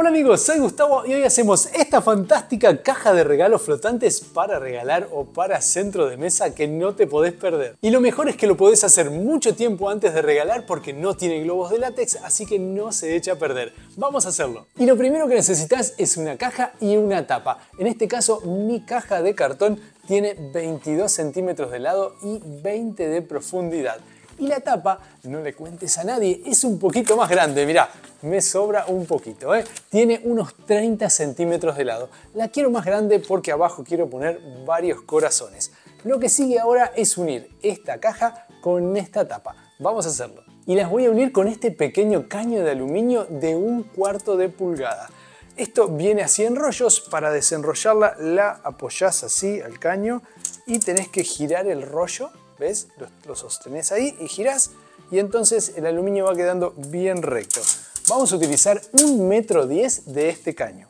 Hola amigos, soy Gustavo y hoy hacemos esta fantástica caja de regalos flotantes para regalar o para centro de mesa que no te podés perder. Y lo mejor es que lo podés hacer mucho tiempo antes de regalar porque no tiene globos de látex, así que no se echa a perder. Vamos a hacerlo. Y lo primero que necesitas es una caja y una tapa. En este caso, mi caja de cartón tiene 22 centímetros de lado y 20 de profundidad. Y la tapa, no le cuentes a nadie, es un poquito más grande, mirá, me sobra un poquito, ¿eh? tiene unos 30 centímetros de lado. La quiero más grande porque abajo quiero poner varios corazones. Lo que sigue ahora es unir esta caja con esta tapa. Vamos a hacerlo. Y las voy a unir con este pequeño caño de aluminio de un cuarto de pulgada. Esto viene así en rollos, para desenrollarla la apoyás así al caño y tenés que girar el rollo ¿Ves? Lo, sostenés ahí y girás y entonces el aluminio va quedando bien recto. Vamos a utilizar un metro diez de este caño.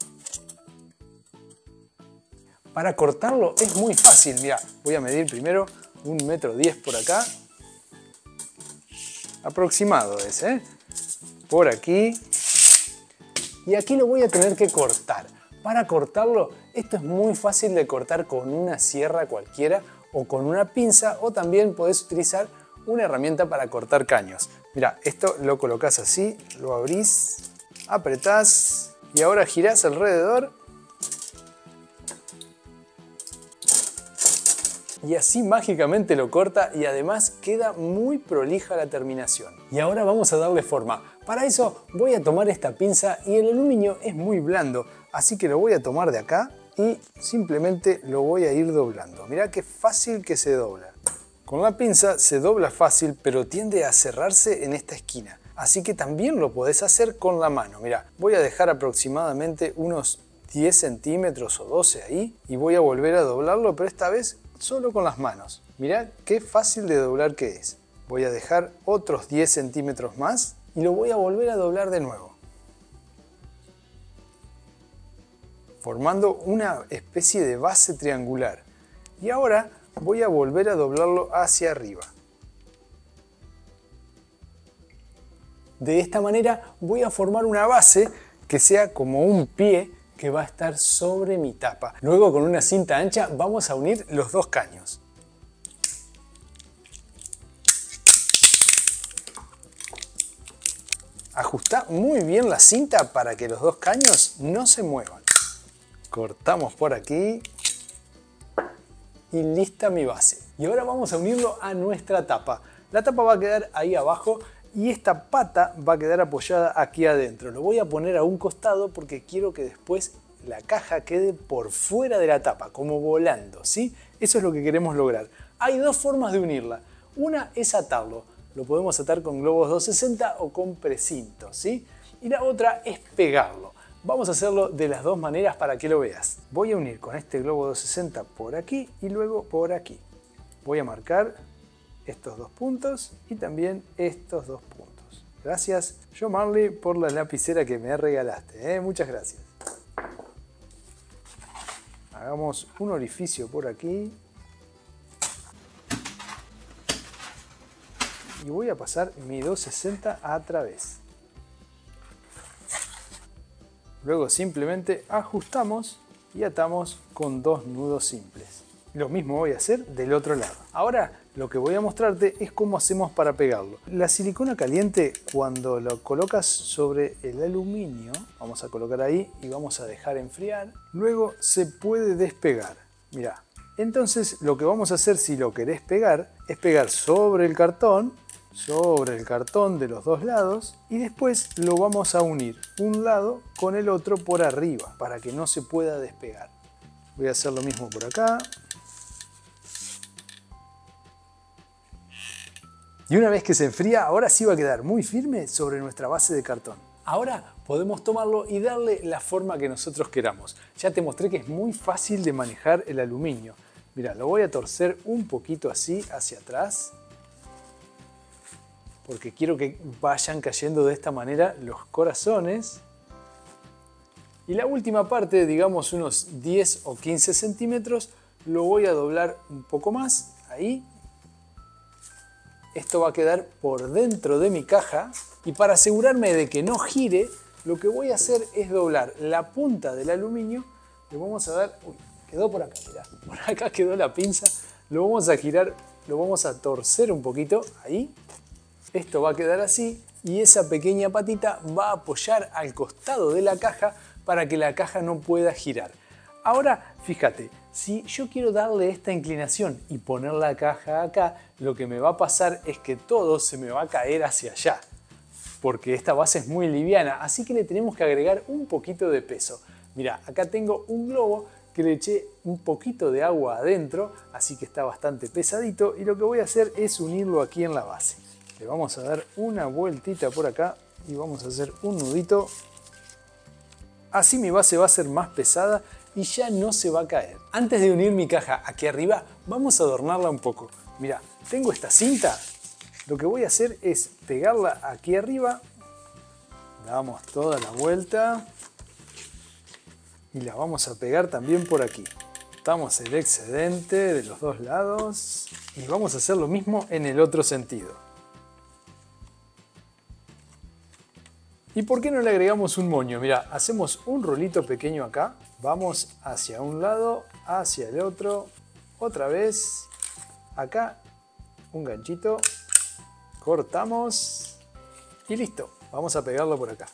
Para cortarlo es muy fácil, mira, voy a medir primero un metro diez por acá. Aproximado es, ¿eh? Por aquí. Y aquí lo voy a tener que cortar. Para cortarlo, esto es muy fácil de cortar con una sierra cualquiera o con una pinza o también podés utilizar una herramienta para cortar caños. Mira, esto lo colocas así, lo abrís, apretás y ahora girás alrededor y así mágicamente lo corta y además queda muy prolija la terminación. Y ahora vamos a darle forma. Para eso voy a tomar esta pinza y el aluminio es muy blando, así que lo voy a tomar de acá y simplemente lo voy a ir doblando. Mirá qué fácil que se dobla. Con la pinza se dobla fácil, pero tiende a cerrarse en esta esquina. Así que también lo podés hacer con la mano. Mirá, voy a dejar aproximadamente unos 10 centímetros o 12 ahí y voy a volver a doblarlo, pero esta vez solo con las manos. Mirá qué fácil de doblar que es. Voy a dejar otros 10 centímetros más y lo voy a volver a doblar de nuevo. Formando una especie de base triangular. Y ahora voy a volver a doblarlo hacia arriba. De esta manera voy a formar una base que sea como un pie que va a estar sobre mi tapa. Luego con una cinta ancha vamos a unir los dos caños. Ajusta muy bien la cinta para que los dos caños no se muevan cortamos por aquí y lista mi base. Y ahora vamos a unirlo a nuestra tapa. La tapa va a quedar ahí abajo y esta pata va a quedar apoyada aquí adentro. Lo voy a poner a un costado porque quiero que después la caja quede por fuera de la tapa, como volando, ¿sí? Eso es lo que queremos lograr. Hay dos formas de unirla. Una es atarlo. Lo podemos atar con globos 260 o con precinto, ¿sí? Y la otra es pegarlo. Vamos a hacerlo de las dos maneras para que lo veas. Voy a unir con este globo 260 por aquí y luego por aquí. Voy a marcar estos dos puntos y también estos dos puntos. Gracias, Joe Marley, por la lapicera que me regalaste. ¿eh? Muchas gracias. Hagamos un orificio por aquí. Y voy a pasar mi 260 a través. Luego simplemente ajustamos y atamos con dos nudos simples. Lo mismo voy a hacer del otro lado. Ahora lo que voy a mostrarte es cómo hacemos para pegarlo. La silicona caliente cuando lo colocas sobre el aluminio, vamos a colocar ahí y vamos a dejar enfriar, luego se puede despegar. Mira, entonces lo que vamos a hacer si lo querés pegar es pegar sobre el cartón sobre el cartón de los dos lados y después lo vamos a unir un lado con el otro por arriba para que no se pueda despegar. Voy a hacer lo mismo por acá. Y una vez que se enfría, ahora sí va a quedar muy firme sobre nuestra base de cartón. Ahora podemos tomarlo y darle la forma que nosotros queramos. Ya te mostré que es muy fácil de manejar el aluminio. Mira, lo voy a torcer un poquito así hacia atrás porque quiero que vayan cayendo de esta manera los corazones. Y la última parte, digamos unos 10 o 15 centímetros, lo voy a doblar un poco más, ahí. Esto va a quedar por dentro de mi caja y para asegurarme de que no gire, lo que voy a hacer es doblar la punta del aluminio, le vamos a dar, uy, quedó por acá, mirá, por acá quedó la pinza, lo vamos a girar, lo vamos a torcer un poquito, ahí, esto va a quedar así y esa pequeña patita va a apoyar al costado de la caja para que la caja no pueda girar. Ahora, fíjate, si yo quiero darle esta inclinación y poner la caja acá, lo que me va a pasar es que todo se me va a caer hacia allá, porque esta base es muy liviana, así que le tenemos que agregar un poquito de peso. Mira, acá tengo un globo que le eché un poquito de agua adentro, así que está bastante pesadito y lo que voy a hacer es unirlo aquí en la base. Le vamos a dar una vueltita por acá y vamos a hacer un nudito. Así mi base va a ser más pesada y ya no se va a caer. Antes de unir mi caja aquí arriba, vamos a adornarla un poco. Mira, tengo esta cinta. Lo que voy a hacer es pegarla aquí arriba. Damos toda la vuelta. Y la vamos a pegar también por aquí. Damos el excedente de los dos lados. Y vamos a hacer lo mismo en el otro sentido. ¿Y por qué no le agregamos un moño? Mira, hacemos un rolito pequeño acá, vamos hacia un lado, hacia el otro, otra vez, acá, un ganchito, cortamos. Y listo. Vamos a pegarlo por acá.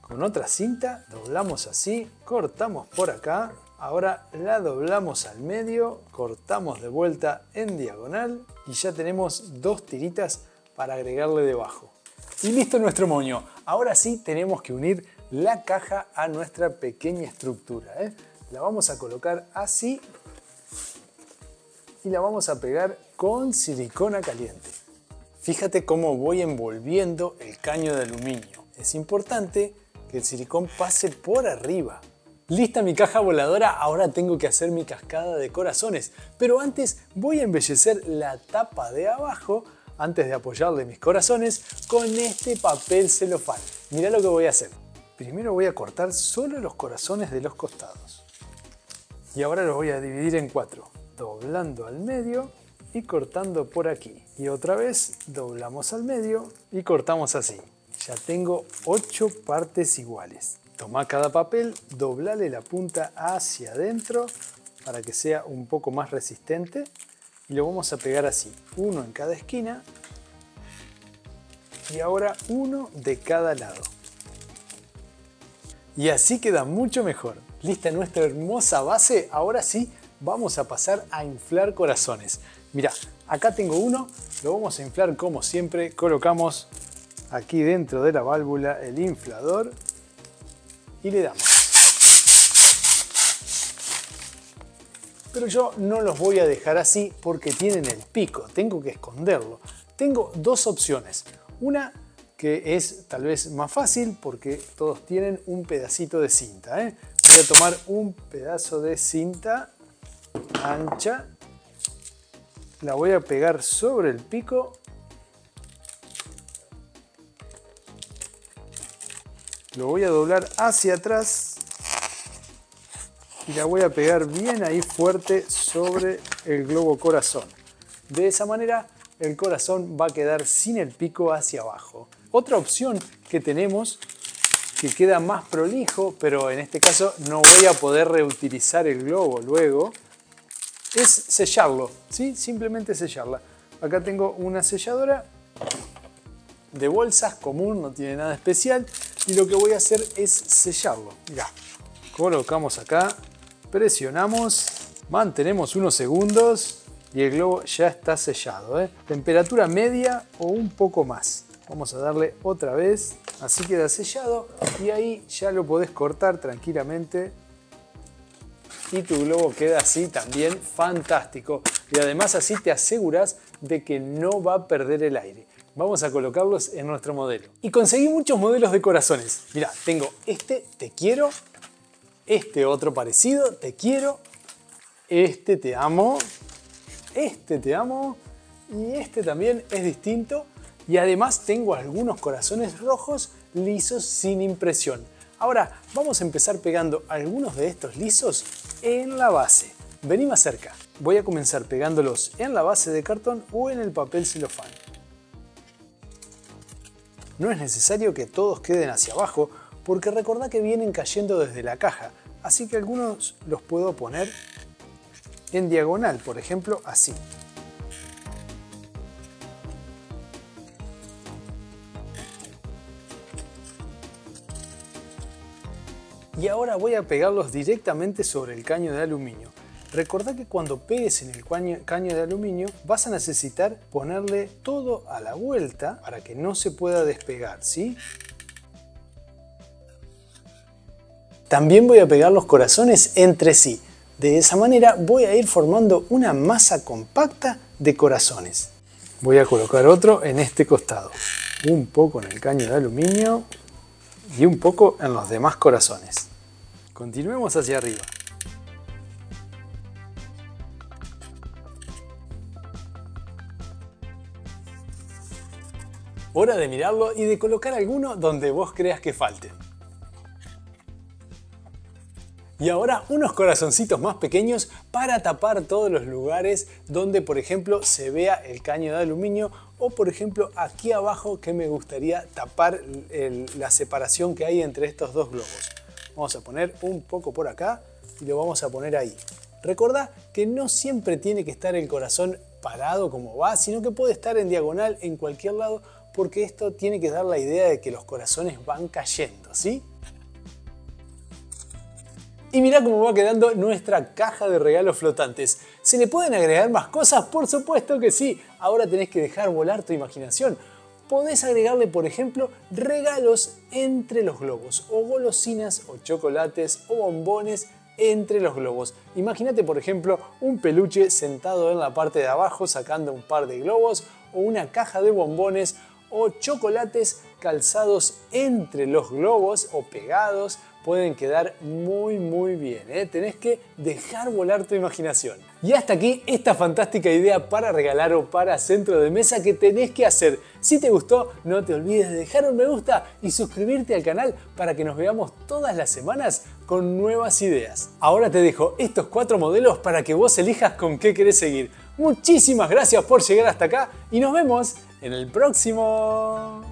Con otra cinta, doblamos así, cortamos por acá, ahora la doblamos al medio, cortamos de vuelta en diagonal. Y ya tenemos dos tiritas para agregarle debajo. Y listo nuestro moño. Ahora sí tenemos que unir la caja a nuestra pequeña estructura. ¿eh? La vamos a colocar así y la vamos a pegar con silicona caliente. Fíjate cómo voy envolviendo el caño de aluminio. Es importante que el silicón pase por arriba. Lista mi caja voladora, ahora tengo que hacer mi cascada de corazones. Pero antes voy a embellecer la tapa de abajo antes de apoyarle mis corazones con este papel celofán. Mirá lo que voy a hacer. Primero voy a cortar solo los corazones de los costados. Y ahora los voy a dividir en cuatro, doblando al medio y cortando por aquí. Y otra vez doblamos al medio y cortamos así. Ya tengo ocho partes iguales. Toma cada papel, doblale la punta hacia adentro para que sea un poco más resistente y lo vamos a pegar así, uno en cada esquina y ahora uno de cada lado. Y así queda mucho mejor. Lista nuestra hermosa base, ahora sí vamos a pasar a inflar corazones. Mira, acá tengo uno, lo vamos a inflar como siempre, colocamos aquí dentro de la válvula el inflador y le damos. Pero yo no los voy a dejar así porque tienen el pico, tengo que esconderlo. Tengo dos opciones. Una que es tal vez más fácil porque todos tienen un pedacito de cinta. ¿eh? Voy a tomar un pedazo de cinta ancha, la voy a pegar sobre el pico lo voy a doblar hacia atrás y la voy a pegar bien ahí fuerte sobre el globo corazón. De esa manera el corazón va a quedar sin el pico hacia abajo. Otra opción que tenemos que queda más prolijo, pero en este caso no voy a poder reutilizar el globo luego, es sellarlo, ¿sí? simplemente sellarla. Acá tengo una selladora de bolsas común, no tiene nada especial, y lo que voy a hacer es sellarlo. Mirá, colocamos acá presionamos, mantenemos unos segundos y el globo ya está sellado. ¿eh? Temperatura media o un poco más. Vamos a darle otra vez, así queda sellado y ahí ya lo podés cortar tranquilamente y tu globo queda así también fantástico. Y además así te aseguras de que no va a perder el aire. Vamos a colocarlos en nuestro modelo. Y conseguí muchos modelos de corazones. Mira, tengo este, te quiero, este otro parecido, te quiero, este te amo, este te amo y este también es distinto y además tengo algunos corazones rojos lisos sin impresión. Ahora vamos a empezar pegando algunos de estos lisos en la base. Vení más cerca. Voy a comenzar pegándolos en la base de cartón o en el papel celofán. No es necesario que todos queden hacia abajo porque recordá que vienen cayendo desde la caja, así que algunos los puedo poner en diagonal, por ejemplo así. Y ahora voy a pegarlos directamente sobre el caño de aluminio. Recordá que cuando pegues en el caño de aluminio vas a necesitar ponerle todo a la vuelta para que no se pueda despegar, ¿sí? También voy a pegar los corazones entre sí. De esa manera voy a ir formando una masa compacta de corazones. Voy a colocar otro en este costado. Un poco en el caño de aluminio y un poco en los demás corazones. Continuemos hacia arriba. Hora de mirarlo y de colocar alguno donde vos creas que falte. Y ahora unos corazoncitos más pequeños para tapar todos los lugares donde por ejemplo se vea el caño de aluminio o por ejemplo aquí abajo que me gustaría tapar la separación que hay entre estos dos globos. Vamos a poner un poco por acá y lo vamos a poner ahí. Recordá que no siempre tiene que estar el corazón parado como va, sino que puede estar en diagonal en cualquier lado porque esto tiene que dar la idea de que los corazones van cayendo, ¿sí? Y mira cómo va quedando nuestra caja de regalos flotantes. ¿Se le pueden agregar más cosas? Por supuesto que sí. Ahora tenés que dejar volar tu imaginación. Podés agregarle, por ejemplo, regalos entre los globos, o golosinas, o chocolates, o bombones entre los globos. Imagínate, por ejemplo, un peluche sentado en la parte de abajo sacando un par de globos, o una caja de bombones, o chocolates calzados entre los globos o pegados pueden quedar muy muy bien. ¿eh? Tenés que dejar volar tu imaginación. Y hasta aquí esta fantástica idea para regalar o para centro de mesa que tenés que hacer. Si te gustó, no te olvides de dejar un me gusta y suscribirte al canal para que nos veamos todas las semanas con nuevas ideas. Ahora te dejo estos cuatro modelos para que vos elijas con qué querés seguir. Muchísimas gracias por llegar hasta acá y nos vemos en el próximo.